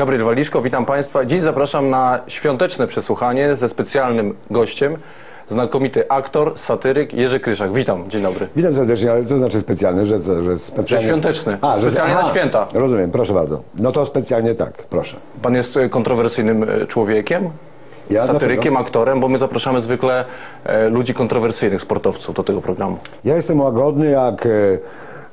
Gabriel Waliszko, witam Państwa. Dziś zapraszam na świąteczne przesłuchanie ze specjalnym gościem, znakomity aktor, satyryk Jerzy Kryszak. Witam, dzień dobry. Witam serdecznie, ale to znaczy specjalny, że, co, że specjalnie... Że świąteczny. Specjalnie na święta. Rozumiem, proszę bardzo. No to specjalnie tak, proszę. Pan jest e, kontrowersyjnym e, człowiekiem, Ja satyrykiem, aktorem, bo my zapraszamy zwykle e, ludzi kontrowersyjnych, sportowców do tego programu. Ja jestem łagodny jak e,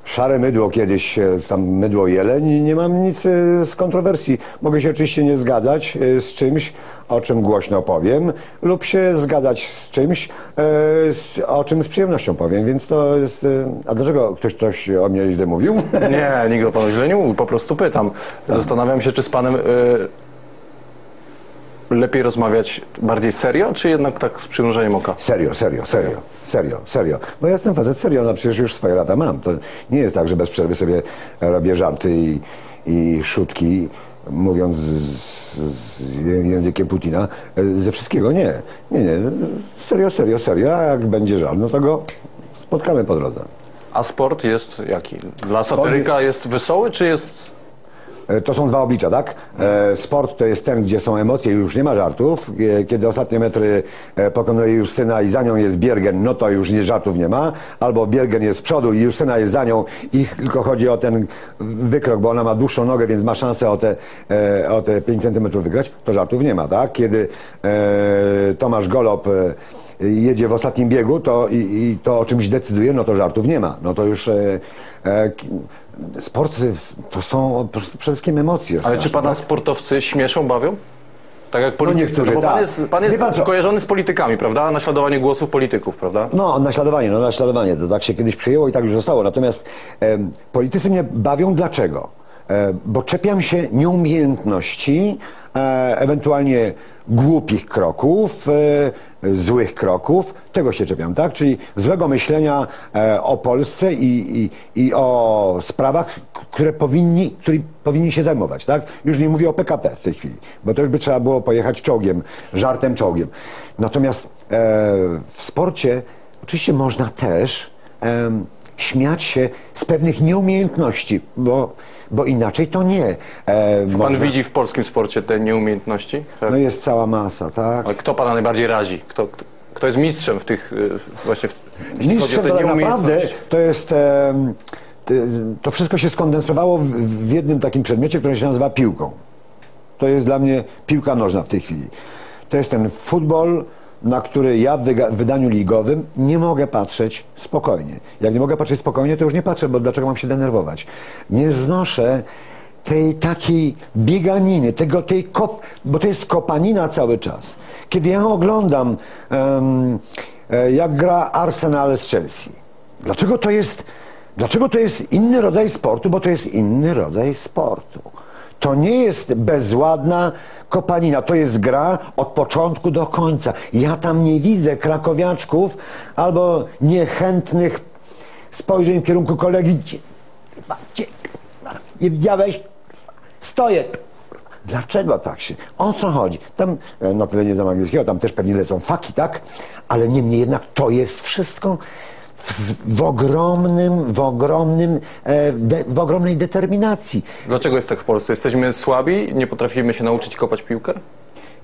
szare mydło kiedyś, e, tam mydło jeleń i nie mam nic e, z kontrowersji. Mogę się oczywiście nie zgadzać e, z czymś, o czym głośno powiem, lub się zgadzać z czymś, o czym z przyjemnością powiem, więc to jest... A dlaczego ktoś coś o mnie źle mówił? Nie, nikt o Panu źle nie mówił, po prostu pytam. Zastanawiam się, czy z Panem e, lepiej rozmawiać bardziej serio, czy jednak tak z przymrużeniem oka? Serio, serio, serio, serio, serio. Bo ja jestem facet serio, no przecież już swoje lata mam. To nie jest tak, że bez przerwy sobie robię żarty i, i szutki, mówiąc z, z językiem Putina. Ze wszystkiego nie. Nie, nie. Serio, serio, serio. A jak będzie żal, no to go spotkamy po drodze. A sport jest jaki? Dla satyryka jest wesoły, czy jest E, To są dwa oblicza, tak? E, Sport to jest ten, gdzie są emocje i już nie ma żartów. E, Kiedy ostatnie metry e, pokonuje Justyna i za nią jest Biergen, no to już nie, żartów nie ma. Albo Biergen jest z przodu i Justyna jest za nią i tylko chodzi o ten wykrok, bo ona ma dłuższą nogę, więc ma szansę o te, e, o te 5 cm wygrać, to żartów nie ma, tak? Kiedy e, Tomasz Golob e, jedzie w ostatnim biegu to, i, i to o czymś decyduje, no to żartów nie ma. No to już e, e, sport to są przede wszystkim emocje. Ale czy pana tak? sportowcy śmieszą, bawią? Tak jak politycy, niektórzy, no bo pan tak. jest, pan jest pan kojarzony z politykami, prawda? Naśladowanie głosów polityków, prawda? No, naśladowanie, no naśladowanie, to tak się kiedyś przyjęło i tak już zostało. Natomiast em, politycy mnie bawią dlaczego? E, bo czepiam się nieumiejętności, e, ewentualnie głupich kroków, e, złych kroków, tego się czepiam, tak? Czyli złego myślenia o Polsce i, i, i o sprawach, które powinni, którymi powinni się zajmować, tak? Już nie mówię o PKP w tej chwili, bo to już by trzeba było pojechać czołgiem, żartem czołgiem. Natomiast w sporcie oczywiście można też śmiać się z pewnych nieumiejętności, bo, bo inaczej to nie. E, Pan można- widzi w polskim sporcie te nieumiejętności? Tak. No jest cała masa, tak? Ale kto pana najbardziej razi? Kto, kto, kto jest mistrzem w tych, w- właśnie w, jeśli Mistrzem chodzi o to te naprawdę to jest... y, to wszystko się skondensowało w, w jednym takim przedmiocie, który się nazywa piłką. To jest dla mnie piłka nożna w tej chwili. To jest ten futbol, na który ja w wydaniu ligowym nie mogę patrzeć spokojnie. Jak nie mogę patrzeć spokojnie, to już nie patrzę, bo dlaczego mam się denerwować? Nie znoszę tej takiej bieganiny, tego, tej kop, bo to jest kopanina cały czas. Kiedy ja oglądam, e, jak gra Arsenal z Chelsea, dlaczego to jest, dlaczego to jest inny rodzaj sportu? Bo to jest inny rodzaj sportu. To nie jest bezładna kopanina, to jest gra od początku do końca. Ja tam nie widzę krakowiaczków albo niechętnych spojrzeń w kierunku kolegi. Nie widziałeś? Stoję. Dlaczego tak się? O co chodzi? Tam e, na tyle nie znam angielskiego, tam też pewnie lecą faki, tak? Ale niemniej jednak to jest wszystko w, w ogromnym, w ogromnym, e, de, w ogromnej determinacji. Dlaczego jest tak w Polsce? Jesteśmy słabi? Nie potrafimy się nauczyć kopać piłkę?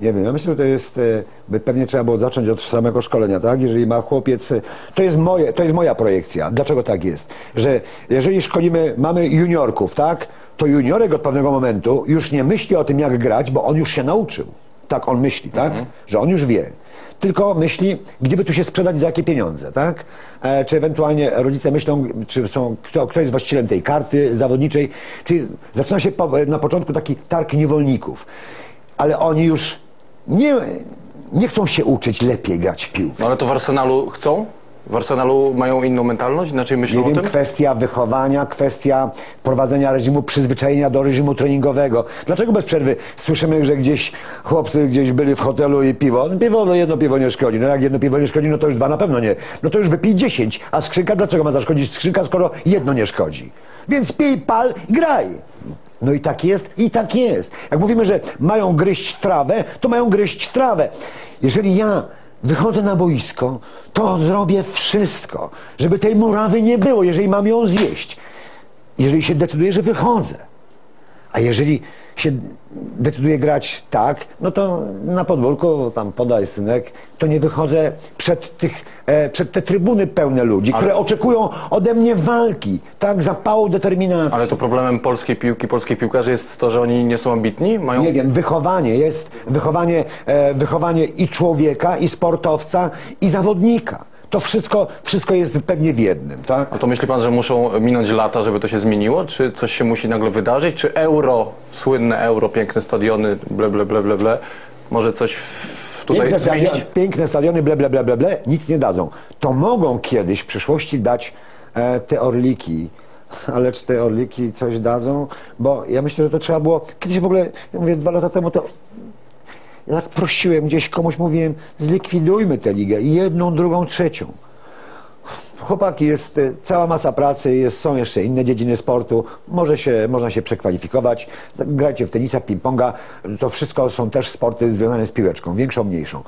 Nie wiem, ja myślę, że to jest, e, by pewnie trzeba było zacząć od samego szkolenia, tak? Jeżeli ma chłopiec, e, to jest, moje, to jest moja projekcja. Dlaczego tak jest? Że jeżeli szkolimy, mamy juniorków, tak? To juniorek od pewnego momentu już nie myśli o tym, jak grać, bo on już się nauczył. Tak on myśli, tak? Że on już wie. Tylko myśli, gdyby tu się sprzedać za jakie pieniądze, tak? E, czy ewentualnie rodzice myślą, czy są, kto, kto jest właścicielem tej karty zawodniczej. Czyli zaczyna się po, na początku taki targ niewolników. Ale oni już nie, nie chcą się uczyć lepiej grać w piłkę. No ale to w Arsenalu chcą? W Arsenalu mają inną mentalność? Inaczej myślą Nie o wiem, tym? kwestia wychowania, kwestia wprowadzenia reżimu, przyzwyczajenia do reżimu treningowego. Dlaczego bez przerwy słyszymy, że gdzieś chłopcy gdzieś byli w hotelu i piwo? No piwo, no jedno piwo nie szkodzi. No jak jedno piwo nie szkodzi, no to już dwa na pewno nie. No to już wypij dziesięć. A skrzynka, dlaczego ma zaszkodzić skrzynka, skoro jedno nie szkodzi? Więc pij, pal graj. No i tak jest, i tak jest. Jak mówimy, że mają gryźć trawę, to mają gryźć trawę. Jeżeli ja wychodzę na boisko, to zrobię wszystko, żeby tej murawy nie było, jeżeli mam ją zjeść. Jeżeli się decyduję, że wychodzę. A jeżeli się decyduje grać tak, no to na podwórku tam podaj synek, to nie wychodzę przed, tych, e, przed te trybuny pełne ludzi, które oczekują ode mnie walki, tak, zapału, determinacji. Ale to problemem polskiej piłki, polskich piłkarzy jest to, że oni nie są ambitni? Mają... Nie wiem, wychowanie jest wychowanie, e, wychowanie i człowieka, i sportowca, i zawodnika. To wszystko, wszystko jest pewnie w jednym, tak? A to myśli pan, że muszą minąć lata, żeby to się zmieniło? Czy coś się musi nagle wydarzyć? Czy euro, słynne euro, piękne stadiony, ble, ble, ble, ble, ble, może coś tutaj Piękne, zmienić? piękne stadiony, ble, ble, ble, ble, ble, nic nie dadzą. To mogą kiedyś w przyszłości dać e, te orliki, ale czy te orliki coś dadzą? Bo ja myślę, że to trzeba było, kiedyś w ogóle, ja mówię, dwa lata temu to ja tak prosiłem, gdzieś komuś mówiłem, zlikwidujmy tę ligę, jedną, drugą, trzecią. Chłopaki, jest e, cała masa pracy, jest, są jeszcze inne dziedziny sportu, może się, można się przekwalifikować, grajcie w tenisa, ping-ponga, to wszystko są też sporty związane z piłeczką, większą, mniejszą.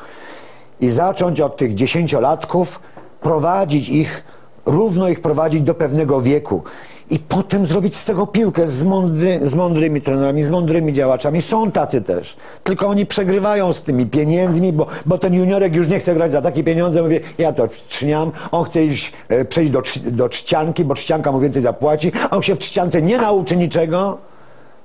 I zacząć od tych dziesięciolatków, prowadzić ich, równo ich prowadzić do pewnego wieku. I potem zrobić z tego piłkę z, mądry, z mądrymi trenerami, z mądrymi działaczami. Są tacy też. Tylko oni przegrywają z tymi pieniędzmi, bo, bo ten juniorek już nie chce grać za takie pieniądze. Mówię, ja to trzniam. On chce iść, e, przejść do, do trzcianki, bo trzcianka mu więcej zapłaci. A on się w trzciance nie nauczy niczego,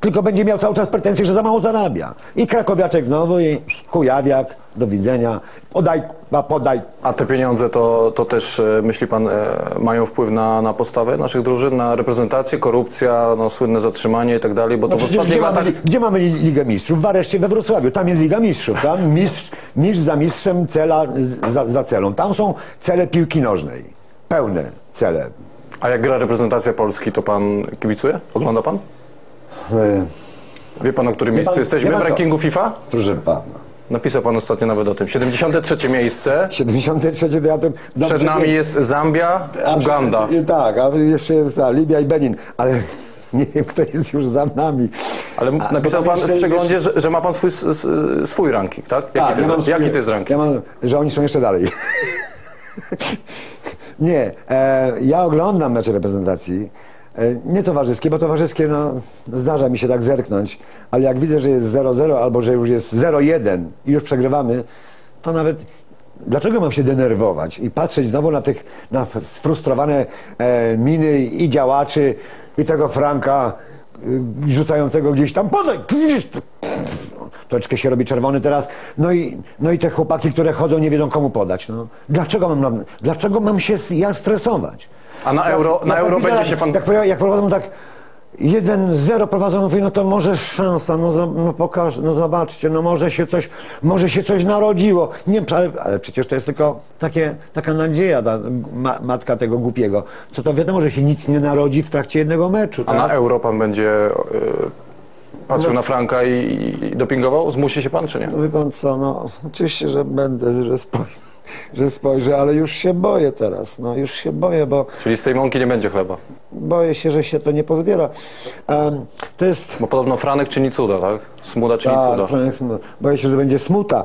tylko będzie miał cały czas pretensje, że za mało zarabia. I krakowiaczek znowu, i kujawiak, do widzenia. Podaj, podaj. A te pieniądze to, to też, e, myśli pan, e, mają wpływ na, na postawę naszych drużyn, na reprezentację, korupcja, no, słynne zatrzymanie i tak dalej, bo to No w ostatnich gdzie, mamy, latach... li- gdzie mamy li- Ligę Mistrzów? W Areszcie we Wrocławiu. Tam jest Liga Mistrzów. Tam mistrz, mistrz za mistrzem, cela za, za celą. Tam są cele piłki nożnej. Pełne cele. A jak gra reprezentacja Polski, to pan kibicuje? Ogląda pan? E, Wie pan, o którym miejscu pan- jesteśmy w rankingu FIFA? proszę pana. Napisał pan ostatnio nawet o tym. 73 miejsce. 73 to ja tym dobrze Przed nami jest Zambia, A przed- Uganda. Tak, a jeszcze jest ta, Libia i Benin. Ale nie wiem, kto jest już za nami. Ale A, napisał bo tam pan w jeszcze- przeglądzie, że, że ma pan swój, s- s- swój ranking, tak? Jaki, Tak, to, jest, mam swój- jaki to jest ranking? Ja mam, że oni są jeszcze dalej. nie, e, ja oglądam mecze reprezentacji. E, nie towarzyskie, bo towarzyskie, no, zdarza mi się tak zerknąć, ale jak widzę, że jest 0-0 albo że już jest 0-1 i już przegrywamy, to nawet dlaczego mam się denerwować i patrzeć znowu na tych na sfrustrowane e, miny i działaczy i tego Franka y, rzucającego gdzieś tam podaj. Troszeczkę się robi czerwony teraz. No i, no i te chłopaki, które chodzą, nie wiedzą komu podać. No. Dlaczego, mam, dlaczego mam się ja stresować? A na euro, na Jak euro będzie się pan... Jak, jak prowadzą tak 1-0 prowadzą, mówię, no to może szansa, no, no pokaż, no zobaczcie, no może się coś, może się coś narodziło. Nie, ale, ale przecież to jest tylko takie, taka nadzieja ta, ma, matka tego głupiego. Co to wiadomo, że się nic nie narodzi w trakcie jednego meczu. A tak? na euro pan będzie y, patrzył na Franka i, i dopingował? Zmusi się pan, czy nie? No wie pan co, no oczywiście, że będę, że spojrzę, że spojrzę, ale już się boję teraz, no już się boję, bo Czyli z tej mąki nie będzie chleba. boję się, że się to nie pozbiera. Em, to jest... Bo podobno Franek czyni cuda, tak? Smuda czyni Tak, cuda. Franciszek Smuda. Boję się, że będzie smuta.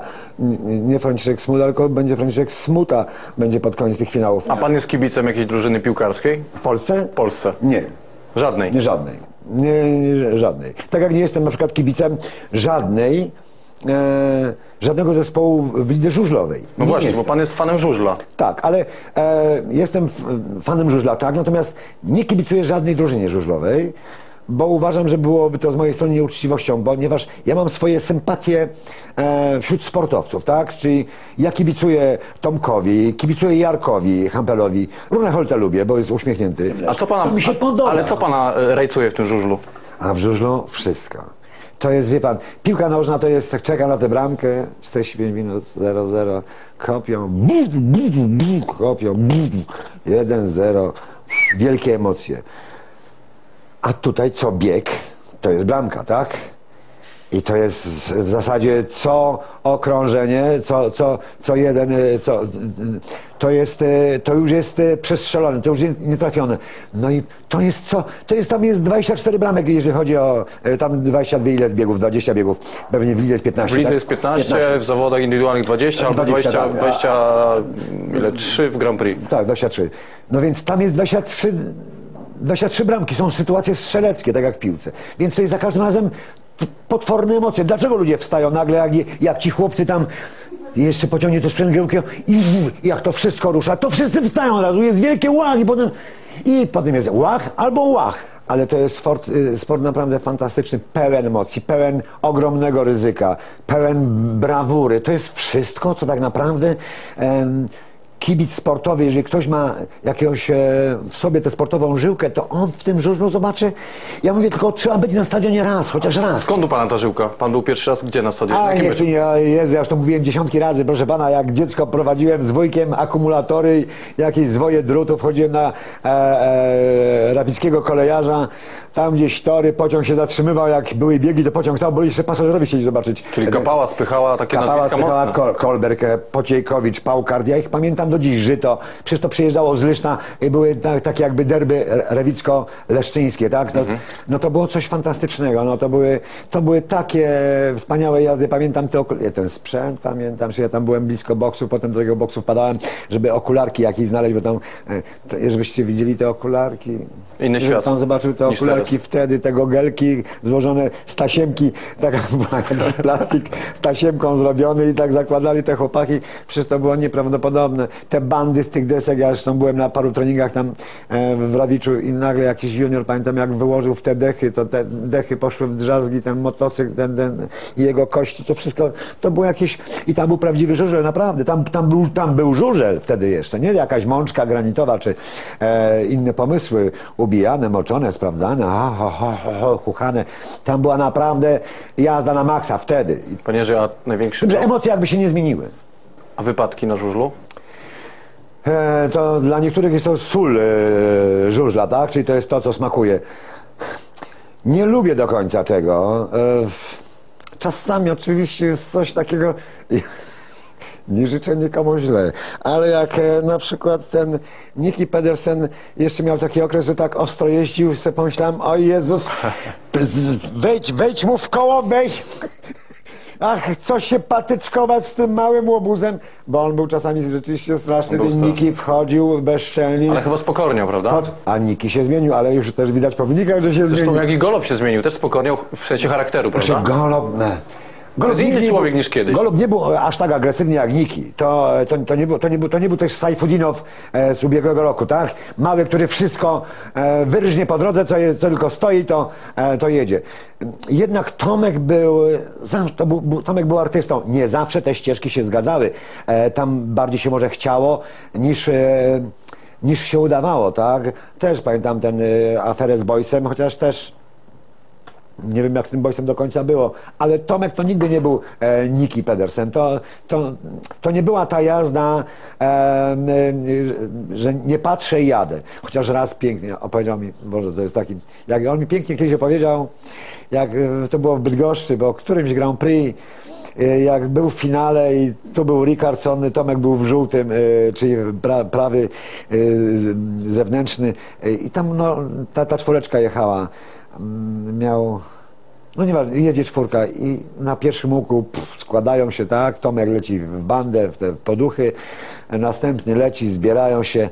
Nie Franciszek Smuda, tylko będzie Franciszek Smuta będzie pod koniec tych finałów. A pan jest kibicem jakiejś drużyny piłkarskiej? W Polsce? W Polsce? Nie. Żadnej. Nie żadnej. Nie, nie żadnej. Tak jak nie jestem na przykład kibicem żadnej, e, żadnego zespołu w lidze żużlowej. No nie właśnie, jestem. bo pan jest fanem żużla. Tak, ale e, jestem fanem żużla, tak, natomiast nie kibicuję żadnej drużynie żużlowej, bo uważam, że byłoby to z mojej strony nieuczciwością, ponieważ ja mam swoje sympatie e, wśród sportowców, tak, czyli ja kibicuję Tomkowi, kibicuję Jarkowi, Hampelowi, Runeholta lubię, bo jest uśmiechnięty. A co pana... To mi się podoba. Ale co pana e, rajcuje w tym żużlu? A w żużlu wszystko. To jest, wie pan, piłka nożna to jest, czeka na tę bramkę, 45 minut, 0-0, kopią, bu, bu, bu, bu, kopią, bu, bu, 1-0, wielkie emocje. A tutaj co bieg, to jest bramka, tak? I to jest w zasadzie co okrążenie, co, co, co jeden, e, co, to jest, to już jest przestrzelone, to już jest nietrafione. No i to jest co, to jest, tam jest 24 bramek, jeżeli chodzi o, tam 22 ile biegów, 20 biegów, pewnie w lidze jest 15. W lidze tak? jest 15, w zawodach indywidualnych 20, albo 20, 20, tak. 20 ile, 3 w Grand Prix. Tak, 23. No więc tam jest 23, 23 bramki, są sytuacje strzeleckie, tak jak w piłce. Więc to jest za każdym razem potworne emocje. Dlaczego ludzie wstają nagle, jak, jak ci chłopcy tam jeszcze pociągnie to sprzęt giełki i jak to wszystko rusza, to wszyscy wstają od razu, jest wielkie łach i potem, i potem jest łach albo łach. Ale to jest sport, y, sport naprawdę fantastyczny, pełen emocji, pełen ogromnego ryzyka, pełen brawury. To jest wszystko, co tak naprawdę em, kibic sportowy, jeżeli ktoś ma jakąś e, w sobie tę sportową żyłkę, to on w tym żużlu zobaczy. Ja mówię tylko, trzeba być na stadionie raz, chociaż raz. Skąd u pana ta żyłka? Pan był pierwszy raz gdzie na stadionie? A nie, nie, Jezu, ja już to mówiłem dziesiątki razy, proszę pana, jak dziecko prowadziłem z wujkiem akumulatory, jakieś zwoje drutów, chodziłem na e, e, rawickiego kolejarza, tam gdzieś tory, pociąg się zatrzymywał, jak były biegi, to pociąg stał, bo jeszcze pasażerowie chcieli zobaczyć. Czyli kapała spychała takie Kapała, nazwiska Spychała, mocne. Kol, Kolberg, e, Pociejkowicz, Pałkard, ja ich pamiętam do dziś, Żyto, przecież to przyjeżdżało z Lyszna i były ta, takie jakby derby re- rewicko-leszczyńskie, tak? No, Mhm. no to było coś fantastycznego, no to były, to były takie wspaniałe jazdy, pamiętam te okul- ja ten sprzęt, pamiętam, że ja tam byłem blisko boksu, potem do tego boksu wpadałem, żeby okularki jakieś znaleźć, bo tam, e, żebyście widzieli te okularki. Inny świat Pan zobaczył te okularki teraz. wtedy, te gogelki złożone z tasiemki, jakiś plastik z tasiemką zrobiony i tak zakładali te chłopaki, przecież to było nieprawdopodobne. Te bandy z tych desek, ja zresztą byłem na paru treningach tam e, w Rawiczu i nagle jakiś junior, pamiętam jak wyłożył w te dechy, to te dechy poszły w drzazgi, ten motocykl, ten, ten jego kości, to wszystko, to było jakieś, i tam był prawdziwy żużel, naprawdę, tam, tam, był, tam był żużel wtedy jeszcze, nie jakaś mączka granitowa, czy e, inne pomysły, ubijane, moczone, sprawdzane, ha, ha, ha, ha, ha, chuchane. Tam była naprawdę jazda na maksa wtedy. Panie a największy... Że emocje jakby się nie zmieniły. A wypadki na żużlu? E, to dla niektórych jest to sól e, żużla, tak? Czyli to jest to, co smakuje. Nie lubię do końca tego. E, czasami oczywiście jest coś takiego. Nie życzę nikomu źle, ale jak na przykład ten Niki Pedersen jeszcze miał taki okres, że tak ostro jeździł, sobie pomyślałem, o Jezus, wejdź, wejdź mu w koło, wejdź. Ach, co się patyczkować z tym małym łobuzem, bo on był czasami rzeczywiście straszny. Był Niki wchodził bezczelnie. Ale chyba spokorniał, prawda? Pod... A Niki się zmienił, ale już też widać po wynikach, że się Zresztą zmienił. jak i Golob się zmienił, też spokorniał w sensie charakteru, Znaczy, prawda? Golob, ne. jest inny człowiek był- niż kiedyś. Golob nie był aż tak agresywny jak Niki. To, to, to, nie, był, to, nie, był, to nie był też Sajfudinow e, z ubiegłego roku, tak? Mały, który wszystko e, wyrżnie po drodze, co, je, co tylko stoi, to, e, to jedzie. Jednak Tomek był, to był, Tomek był artystą. Nie zawsze te ścieżki się zgadzały. E, tam bardziej się może chciało niż... E, niż się udawało, tak? Też pamiętam ten e, aferę z Boysem, chociaż też nie wiem, jak z tym boysem do końca było, ale Tomek to nigdy nie był e, Niki Pedersen. To, to, to nie była ta jazda, e, e, że nie patrzę i jadę. Chociaż raz pięknie opowiedział mi, Boże, to jest taki, jak on mi pięknie kiedyś opowiedział, jak e, to było w Bydgoszczy, bo którymś Grand Prix, e, jak był w finale i tu był Ricardson, Tomek był w żółtym, e, czyli pra, prawy zewnętrzny i tam no, ta, ta czwóreczka jechała miał. No nieważne, jedzie czwórka i na pierwszym łuku pff, składają się tak, Tomek leci w bandę, w te poduchy, następny leci, zbierają się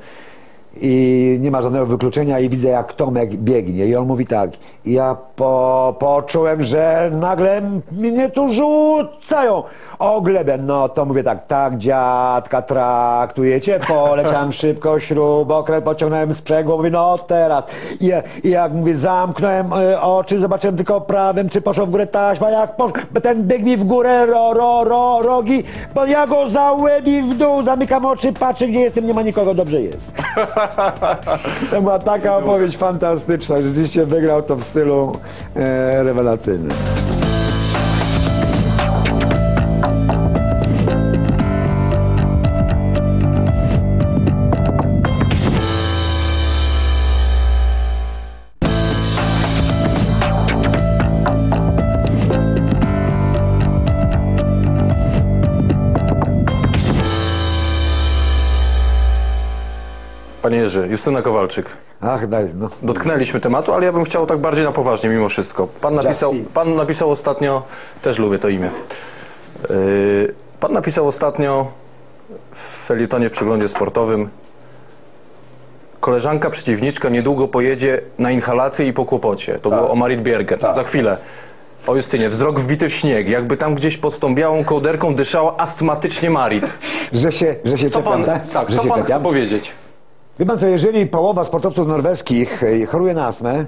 i nie ma żadnego wykluczenia i widzę jak Tomek biegnie. I on mówi tak i ja po, poczułem, że nagle mnie tu rzucają. O glebę, no to mówię tak, tak dziadka traktujecie, poleciałem szybko, śrubokręt pociągnąłem sprzęgło, mówię no teraz. I, i jak mówię zamknąłem e, oczy, zobaczyłem tylko prawym, czy poszło w górę taśma, jak poszło, ten bieg mi w górę, ro, ro, ro, rogi, bo ja go za łeb i w dół, zamykam oczy, patrzę gdzie jestem, nie ma nikogo, dobrze jest. To była taka opowieść fantastyczna. Rzeczywiście wygrał to w stylu e, rewelacyjnym. Panie Jerzy, Justyna Kowalczyk. Ach, daj, no. Dotknęliśmy tematu, ale ja bym chciał tak bardziej na poważnie mimo wszystko. Pan napisał, Justin. pan napisał ostatnio, też lubię to imię. Yy, pan napisał ostatnio w felietonie w przeglądzie sportowym koleżanka przeciwniczka niedługo pojedzie na inhalację i po kłopocie. To było o Marit Bierger. Tak. Za chwilę. O Justynie, wzrok wbity w śnieg, jakby tam gdzieś pod tą białą kołderką dyszała astmatycznie Marit. Że się, że się Co czepiam, pan, tak? tak, że co się pan chce czepiam. powiedzieć? Wie pan, jeżeli połowa sportowców norweskich e, choruje na astmę,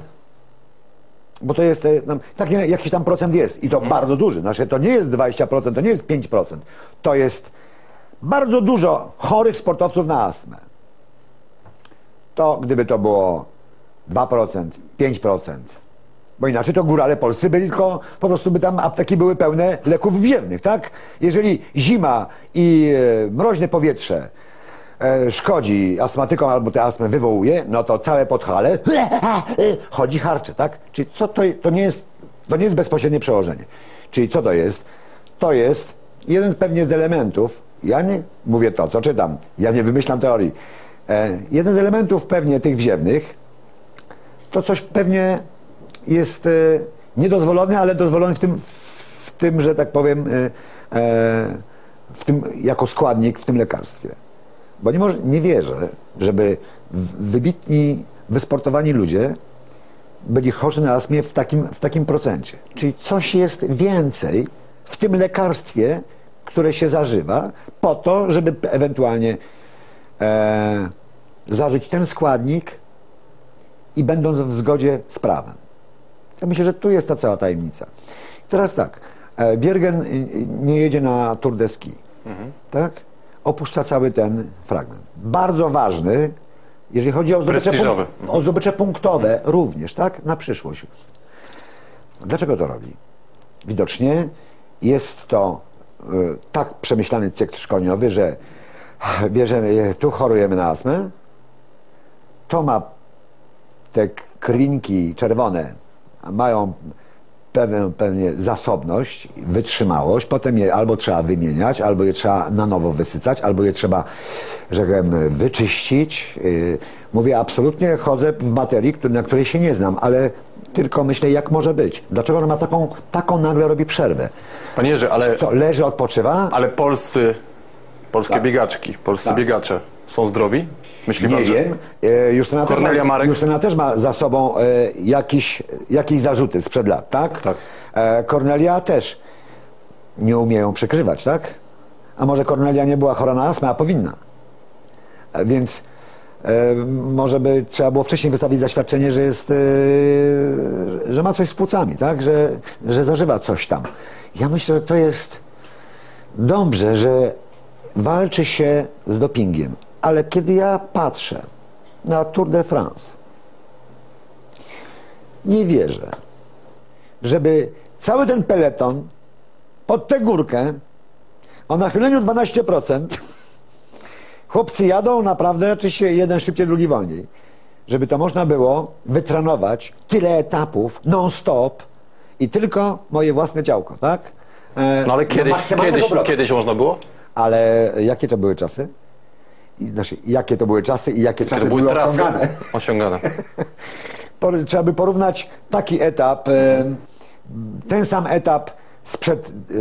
bo to jest, e, taki jakiś tam procent jest i to bardzo duży, znaczy to nie jest 20%, to nie jest 5%, to jest bardzo dużo chorych sportowców na astmę. To gdyby to było 2%, 5%, bo inaczej to górale polscy byli tylko, po prostu by tam apteki były pełne leków wziewnych, tak? Jeżeli zima i e, mroźne powietrze e, szkodzi astmatykom albo tę astmę wywołuje, no to całe podhale chodzi harcze, tak? Czyli co to, to nie jest, to nie jest bezpośrednie przełożenie. Czyli co to jest? To jest jeden z pewnie z elementów, ja nie mówię to, co czytam, ja nie wymyślam teorii, e, jeden z elementów pewnie tych wziewnych, to coś pewnie jest e, niedozwolone, ale dozwolone w tym, w tym że tak powiem, e, e, w tym, jako składnik w tym lekarstwie. Bo nie, może, nie wierzę, żeby wybitni, wysportowani ludzie byli chorzy na astmę w takim, w takim procencie. Czyli coś jest więcej w tym lekarstwie, które się zażywa, po to, żeby ewentualnie e, zażyć ten składnik i będąc w zgodzie z prawem. Ja myślę, że tu jest ta cała tajemnica. Teraz tak, e, Biergen y, y, nie jedzie na Tour de Ski, tak? Opuszcza cały ten fragment. Bardzo ważny, jeżeli chodzi o zdobycze, o zdobycze punktowe również, tak? Na przyszłość. Dlaczego to robi? Widocznie jest to y, tak przemyślany cykl szkoleniowy, że bierzemy, tu chorujemy na astmę, to ma te krinki czerwone mają pewną, pewnie zasobność, wytrzymałość, potem je albo trzeba wymieniać, albo je trzeba na nowo wysycać, albo je trzeba, że tak powiem, wyczyścić. Yy, Mówię, absolutnie chodzę w materii, na której się nie znam, ale tylko myślę, jak może być. Dlaczego ona ma taką, taką nagle robi przerwę? Panie Jerzy, ale, Co, leży, odpoczywa? ale polscy, polskie Tak. biegaczki, polscy Tak. biegacze są zdrowi? Myśli Nie pan, że- wiem. E, Justyna, też Kornelia ma, Marek? Justyna też ma za sobą e, jakiś, jakieś zarzuty sprzed lat, tak? Tak. E, Kornelia też nie umieją przykrywać, tak? A może Kornelia nie była chora na astmę, a powinna. E, Więc może by trzeba było wcześniej wystawić zaświadczenie, że jest, że ma coś z płucami, tak? Że, że zażywa coś tam. Ja myślę, że to jest dobrze, że walczy się z dopingiem, ale kiedy ja patrzę na Tour de France, nie wierzę, żeby cały ten peleton pod tę górkę o nachyleniu 12% chłopcy jadą naprawdę oczywiście jeden szybciej, drugi wolniej. Żeby to można było wytrenować tyle etapów non-stop i tylko moje własne działko, tak? E, No ale kiedyś, kiedyś, kiedyś można było? Ale jakie to były czasy? I, znaczy, jakie to były czasy i jakie czasy były były osiągane? osiągane. Trzeba by porównać taki etap, e, ten sam etap sprzed e,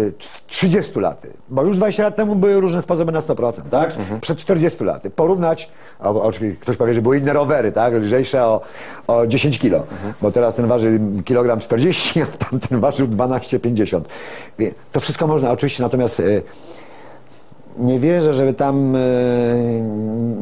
30 lat, bo już 20 lat temu były różne sposoby na 100%, tak? Przed 40 laty. Porównać, oczywiście ktoś powie, że były inne rowery, tak? Lżejsze o, o 10 kilo, bo teraz ten waży kilogram 40, a tamten ważył 12,50. Wie, To wszystko można oczywiście, natomiast e, nie wierzę, żeby tam e,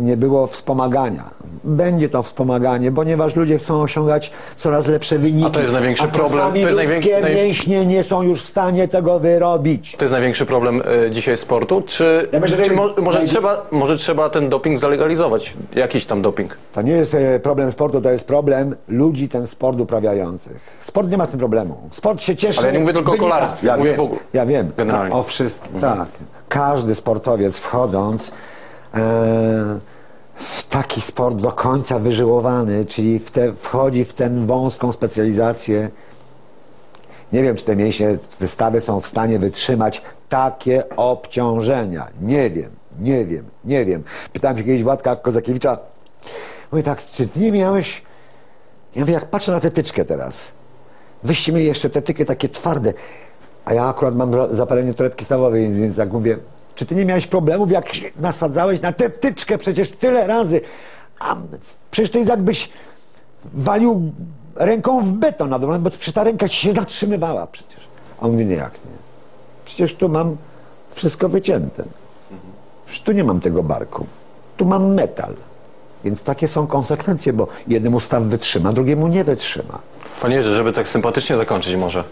nie było wspomagania. Będzie to wspomaganie, ponieważ ludzie chcą osiągać coraz lepsze wyniki. A to jest największy a problem. To jest największy- naj- mięśnie nie są już w stanie tego wyrobić. To jest największy problem e, dzisiaj sportu? Czy, Ja myślę, czy mo, może, trzeba, może trzeba ten doping zalegalizować? Jakiś tam doping. To nie jest e, problem sportu, to jest problem ludzi ten sport uprawiających. Sport nie ma z tym problemu. Sport się cieszy. Ale ja nie mówię tylko o kolarstwie, ja mówię wiem, w ogóle. Ja wiem. Generalnie. O wszystkim. Tak. Każdy sportowiec wchodząc e, w taki sport do końca wyżyłowany, czyli w te, wchodzi w tę wąską specjalizację. Nie wiem, czy te mięśnie wystawy są w stanie wytrzymać takie obciążenia. Nie wiem, nie wiem, nie wiem. Pytałem się kiedyś Władka Kozakiewicza, mówię tak, czy nie miałeś... Ja mówię, jak patrzę na tę tyczkę teraz, wyście jeszcze te tyki takie twarde, a ja akurat mam za- zapalenie torebki stawowej, więc jak mówię, czy ty nie miałeś problemów, jak się nasadzałeś na tę tyczkę przecież tyle razy, a przecież to jest jakbyś walił ręką w beton na bo przecież ta ręka ci się zatrzymywała przecież. A on mówi, nie jak nie. Przecież tu mam wszystko wycięte. Przecież tu nie mam tego barku. Tu mam metal. Więc takie są konsekwencje, bo jednemu staw wytrzyma, drugiemu nie wytrzyma. Panie Jerzy, żeby tak sympatycznie zakończyć może.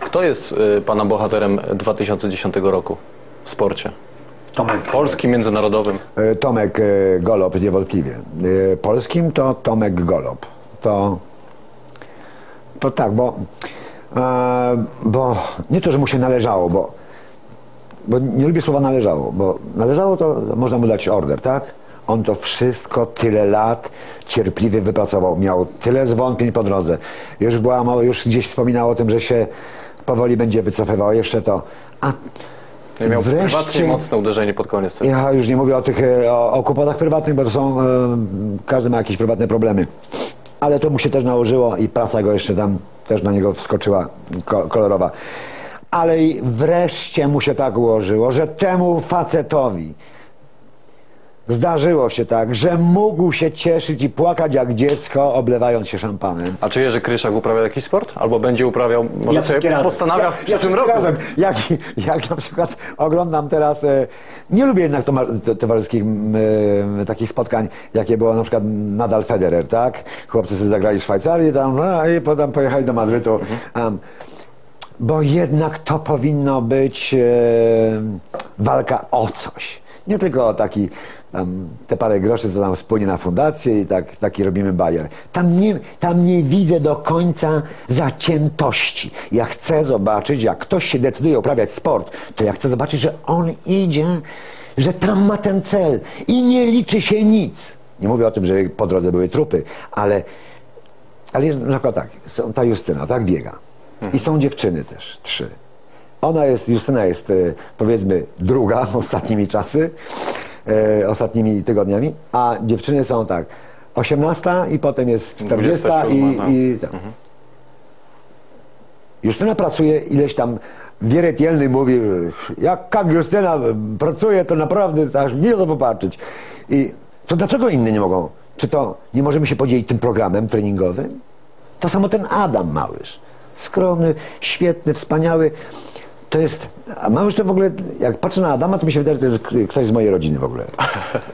Kto jest y, pana bohaterem 2010 roku w sporcie? Tomek. Polskim, międzynarodowym? E, Tomek e, Golob, niewątpliwie. E, Polskim to Tomek Golob. To, to tak, bo, bo nie to, że mu się należało, bo, bo nie lubię słowa należało, bo należało to można mu dać order, tak? On to wszystko tyle lat cierpliwie wypracował. Miał tyle zwątpień po drodze. Już, była, już gdzieś wspominał o tym, że się powoli będzie wycofywał. Jeszcze to. A Ja miał wreszcie- prywatnie mocne uderzenie pod koniec. też. ja już nie mówię o tych e, o, o kłopotach prywatnych, bo to są. E, każdy ma jakieś prywatne problemy. Ale to mu się też nałożyło i praca go jeszcze tam też na niego wskoczyła ko, kolorowa. Ale i wreszcie mu się tak ułożyło, że temu facetowi zdarzyło się tak, że mógł się cieszyć i płakać jak dziecko, oblewając się szampanem. A czy Jerzy Kryszak uprawia jakiś sport? Albo będzie uprawiał, może sobie postanawia w przyszłym wszystkie roku? Razem. Jak, jak na przykład oglądam teraz, e, nie lubię jednak toma- to- towarzyskich e, takich spotkań, jakie było na przykład Nadal Federer, tak? Chłopcy sobie zagrali w Szwajcarii tam, a, i potem pojechali do Madrytu. Em, bo jednak to powinno być e, walka o coś. Nie tylko taki, tam, te parę groszy, co tam spłynie na fundację i tak, taki robimy bajer. Tam nie, tam nie widzę do końca zaciętości. Ja chcę zobaczyć, jak ktoś się decyduje uprawiać sport, to ja chcę zobaczyć, że on idzie, że tam ma ten cel i nie liczy się nic. Nie mówię o tym, że po drodze były trupy, ale ale na przykład tak, ta Justyna, tak, biega. I są dziewczyny też, trzy. Ona jest, Justyna jest, e, powiedzmy, druga ostatnimi czasy, e, ostatnimi tygodniami, a dziewczyny są tak, 18 i potem jest 40 i, 27, tak. i tak. Justyna pracuje ileś tam, Wierek Jelny mówi, jak, jak Justyna pracuje, to naprawdę aż miło popatrzeć. I to dlaczego inni nie mogą? Czy to nie możemy się podzielić tym programem treningowym? To samo ten Adam Małysz. Skromny, świetny, wspaniały. To jest, a Małysz to w ogóle, jak patrzę na Adama, to mi się wydaje, że to jest ktoś z mojej rodziny w ogóle.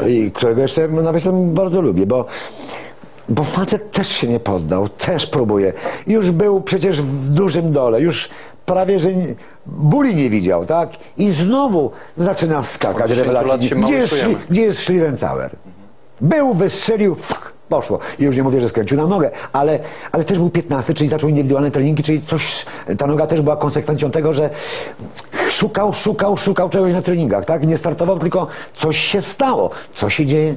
I którego jeszcze, no, nawiasem, bardzo lubię, bo bo facet też się nie poddał, też próbuje. Już był przecież w dużym dole, już prawie, że nie, bóli nie widział, tak? I znowu zaczyna skakać Od 10 lat rewelacji. Gdzie gdzie jest Schlierencauer? Był, wystrzelił, fk, poszło. I już nie mówię, że skręcił na nogę, ale, ale też był 15, czyli zaczął indywidualne treningi, czyli coś, ta noga też była konsekwencją tego, że szukał, szukał, szukał czegoś na treningach, tak? Nie startował, tylko coś się stało. Co się dzieje?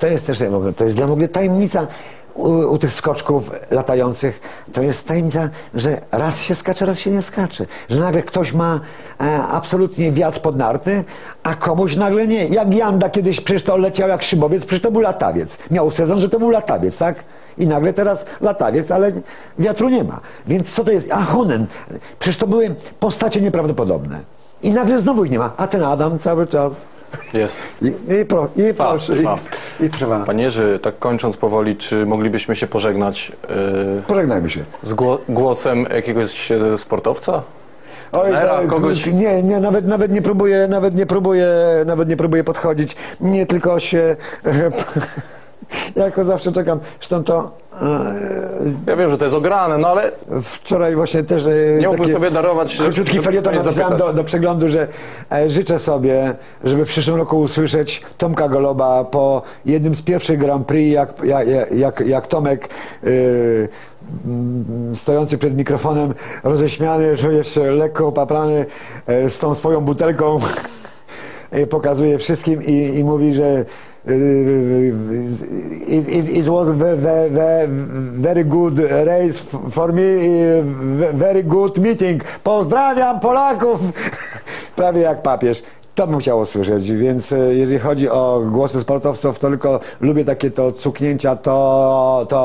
To jest też, to jest dla mnie tajemnica u, u tych skoczków latających, to jest tajemnica, że raz się skacze, raz się nie skacze. Że nagle ktoś ma e, absolutnie wiatr pod narty, a komuś nagle nie. Jak Janda kiedyś przecież to leciał jak szybowiec, przecież to był latawiec. Miał sezon, że to był latawiec, tak? I nagle teraz latawiec, ale wiatru nie ma. Więc co to jest? A Honen, przecież to były postacie nieprawdopodobne. I nagle znowu ich nie ma. A ten Adam cały czas. Jest. I, i, pro, i proszę, trwa. i, i trwa. Panie Jerzy, tak kończąc powoli, czy moglibyśmy się pożegnać yy, Pożegnajmy się. z gło- głosem jakiegoś e, sportowca? Oj, Trenera, tak, kogoś- Nie, nie, nawet, nawet nie próbuję, nawet nie próbuję, nawet nie próbuję podchodzić. Nie tylko się. Jako zawsze czekam. Zresztą to e, Ja wiem, że to jest ograne, no ale wczoraj właśnie też. e, Nie mógłbym sobie darować, Króciutki felieton napisałem do, do przeglądu, że e, życzę sobie, żeby w przyszłym roku usłyszeć Tomka Goloba po jednym z pierwszych Grand Prix, jak, jak, jak, jak Tomek. stojący przed mikrofonem, roześmiany, że jeszcze lekko opaprany z tą swoją butelką pokazuje wszystkim i, i mówi, że it, it, was ve, ve, ve, very good race for me, ve- very good meeting. Pozdrawiam Polaków! Prawie jak papież. To bym chciał usłyszeć, więc e, jeżeli chodzi o głosy sportowców, to tylko lubię takie to cuknięcia, to, to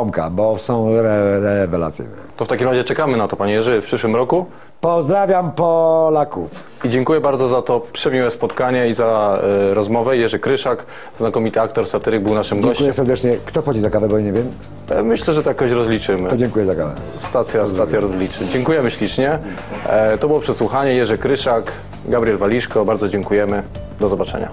omka, bo są re, rewelacyjne. to w takim razie czekamy na to, panie Jerzy, w przyszłym roku. Pozdrawiam Polaków. I dziękuję bardzo za to przemiłe spotkanie i za e, rozmowę. Jerzy Kryszak, znakomity aktor, satyryk, był naszym Dziękuję gościem. serdecznie. Kto płaci za kawę, bo ja nie wiem? E, Myślę, że to jakoś rozliczymy. To dziękuję za kawę. Stacja, stacja rozliczy. Dziękujemy ślicznie. E, to było przesłuchanie. Jerzy Kryszak, Gabriel Waliszko. Bardzo dziękujemy. Do zobaczenia.